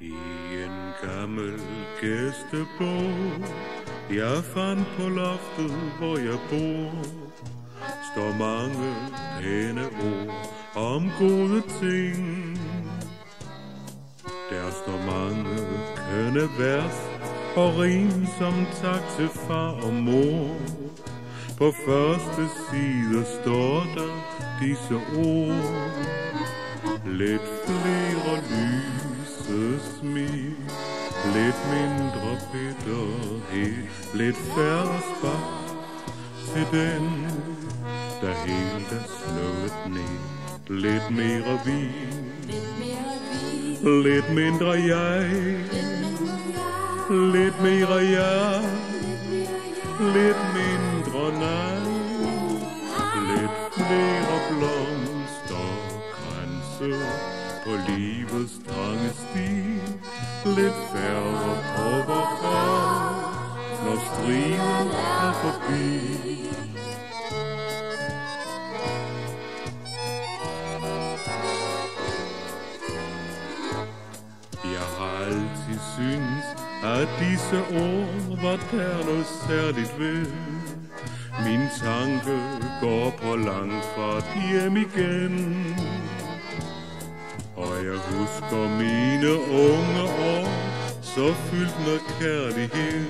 I en gammel gæstebog Jeg fandt på loftet, hvor jeg bor Står mange pæne ord om gode ting. Der står mange kønne vers og rim som tak til far og mor. På første side står der disse ord. Lidt flere lyse smil Lidt mindre bitterhed Lidt færre spark Til den, der helt er slået ned. Lidt mere vin. Lidt mindre jeg Lidt mere ja, Lidt mindre nej Lidt flere blomster Kranse på livets trange sti Lidt færre på vor Når striden er forbi. At disse ord var der noget særligt ved. Min tanke går på langfart hjem igen. Og jeg husker mine unge år, så fyldt med kærlighed.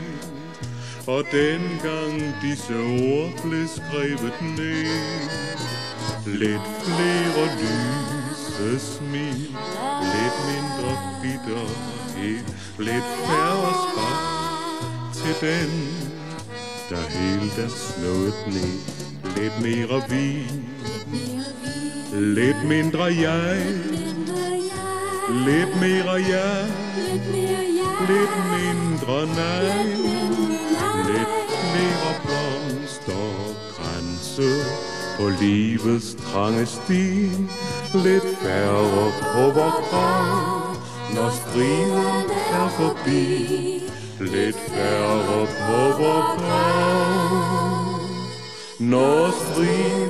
Og dengang disse ord blev skrevet ned. Lidt flere lyse smil, lidt mindre bitterhed, lidt færre spark til den, der helt er slået ned. Lidt mere vin, lidt mindre jeg, lidt mere jeg, lidt mindre nej, lidt mere blomster kranse på livets trange sti, lidt færre på vor grav, når striden er forbi. Lidt færre på vor grav, når striden